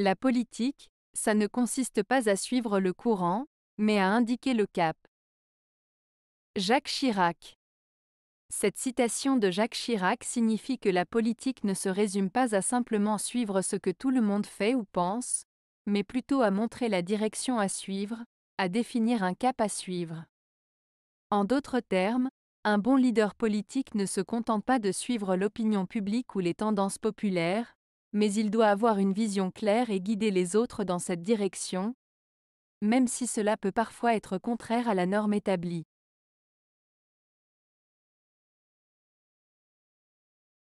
La politique, ça ne consiste pas à suivre le courant, mais à indiquer le cap. Jacques Chirac Cette citation de Jacques Chirac signifie que la politique ne se résume pas à simplement suivre ce que tout le monde fait ou pense, mais plutôt à montrer la direction à suivre, à définir un cap à suivre. En d'autres termes, un bon leader politique ne se contente pas de suivre l'opinion publique ou les tendances populaires, mais il doit avoir une vision claire et guider les autres dans cette direction, même si cela peut parfois être contraire à la norme établie.